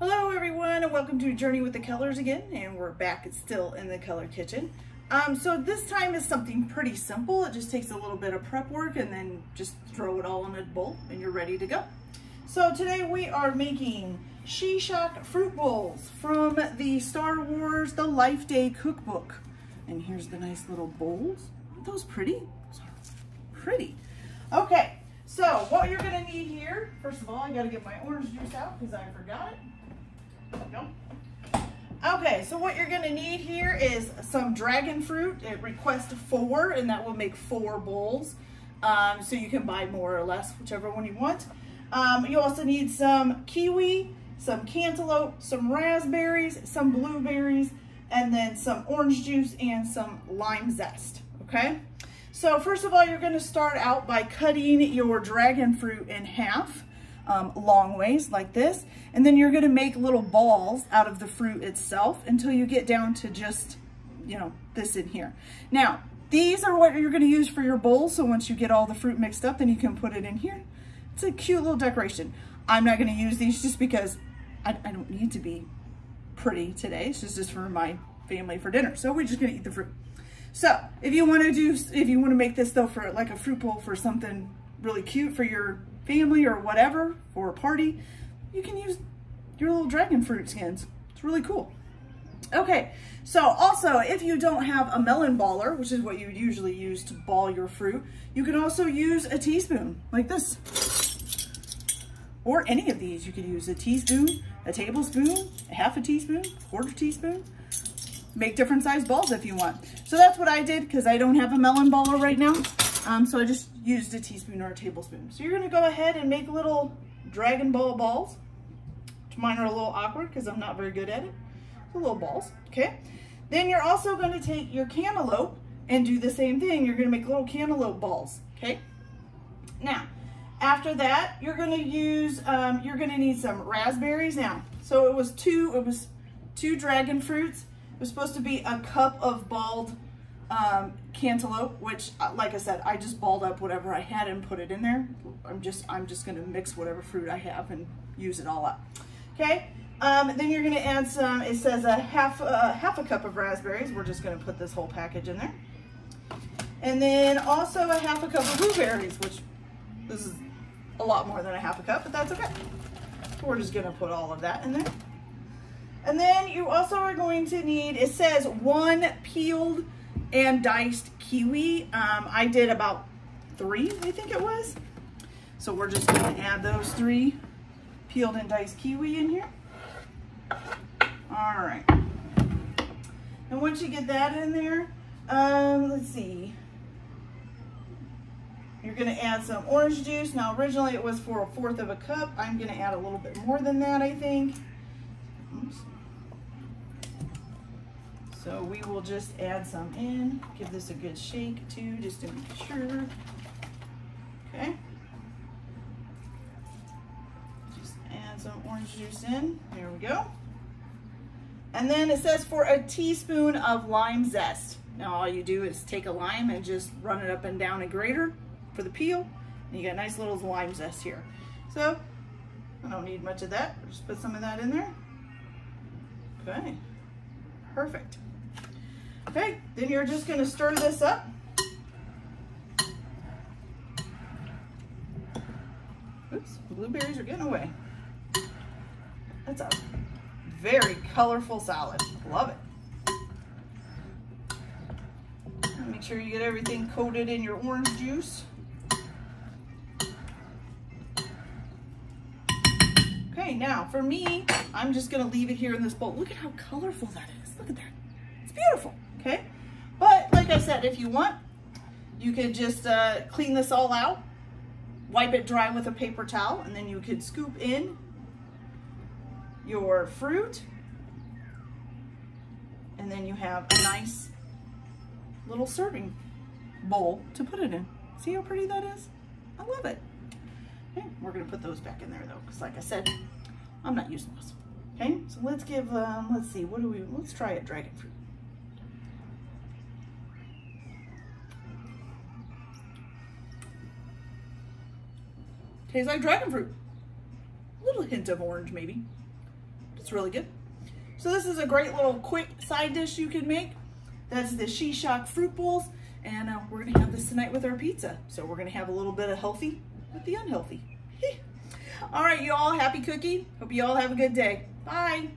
Hello everyone and welcome to Journey with the Kellers again and we're back still in the Keller kitchen. Um, so this time is something pretty simple. It just takes a little bit of prep work and then just throw it all in a bowl and you're ready to go. So today we are making Shi-Shock fruit bowls from the Star Wars The Life Day cookbook. And here's the nice little bowls. Aren't those pretty? Those pretty. Okay, so what you're gonna need here, first of all, I gotta get my orange juice out because I forgot it. Okay, so what you're gonna need here is some dragon fruit. It requests four, and that will make four bowls. Um, so you can buy more or less, whichever one you want. Um, you also need some kiwi, some cantaloupe, some raspberries, some blueberries, and then some orange juice and some lime zest, okay? So first of all, you're gonna start out by cutting your dragon fruit in half, um, long ways like this. And then you're gonna make little balls out of the fruit itself until you get down to just, you know, this in here. Now, these are what you're gonna use for your bowl. So once you get all the fruit mixed up, then you can put it in here. It's a cute little decoration. I'm not gonna use these just because I, I don't need to be pretty today. It's just, just for my family for dinner. So we're just gonna eat the fruit. So if you wanna do, if you wanna make this though for like a fruit bowl for something really cute for your family or whatever, for a party, you can use your little dragon fruit skins. It's really cool. Okay, so also if you don't have a melon baller, which is what you would usually use to ball your fruit, you can also use a teaspoon like this. Or any of these. You could use a teaspoon, a tablespoon, a half a teaspoon, quarter teaspoon. Make different size balls if you want. So that's what I did because I don't have a melon baller right now. Um, so I just used a teaspoon or a tablespoon. So you're gonna go ahead and make little dragon ball balls. Mine are a little awkward because I'm not very good at it. Little balls, okay? Then you're also gonna take your cantaloupe and do the same thing. You're gonna make little cantaloupe balls, okay? Now, after that, you're gonna use, um, you're gonna need some raspberries now. So it was two, it was two dragon fruits. It was supposed to be a cup of balled um, cantaloupe, which, uh, like I said, I just balled up whatever I had and put it in there. I'm just, I'm just gonna mix whatever fruit I have and use it all up. Okay, um, then you're gonna add some, it says a half, uh, half a cup of raspberries. We're just gonna put this whole package in there. And then also a half a cup of blueberries, which this is a lot more than a half a cup, but that's okay. We're just gonna put all of that in there. And then you also are going to need, it says one peeled and diced kiwi. Um, I did about three, I think it was. So we're just gonna add those three peeled and diced kiwi in here. All right. And once you get that in there, um, let's see. You're gonna add some orange juice. Now originally it was for a fourth of a cup. I'm gonna add a little bit more than that, I think. Oops. So we will just add some in, give this a good shake too, just to make sure. Okay. Just add some orange juice in, there we go. And then it says for a teaspoon of lime zest. Now all you do is take a lime and just run it up and down a grater for the peel. And you got nice little lime zest here. So I don't need much of that. Just put some of that in there. Okay, perfect. Okay, then you're just gonna stir this up. Oops, blueberries are getting away. That's a very colorful salad. Love it. Make sure you get everything coated in your orange juice. Okay, now for me, I'm just gonna leave it here in this bowl. Look at how colorful that is. Look at that. It's beautiful, okay? But like I said, if you want, you could just uh, clean this all out, wipe it dry with a paper towel, and then you could scoop in your fruit, and then you have a nice little serving bowl to put it in. See how pretty that is? I love it. Okay, we're gonna put those back in there though, because like I said, I'm not using those. Okay, so let's give, um, let's see, what do we, let's try a dragon fruit. Tastes like dragon fruit. A little hint of orange maybe. It's really good. So this is a great little quick side dish you can make. That's the Shi-Shock fruit bowls. And uh, we're gonna have this tonight with our pizza. So we're gonna have a little bit of healthy with the unhealthy. all right, you all, happy cooking. Hope you all have a good day. Bye.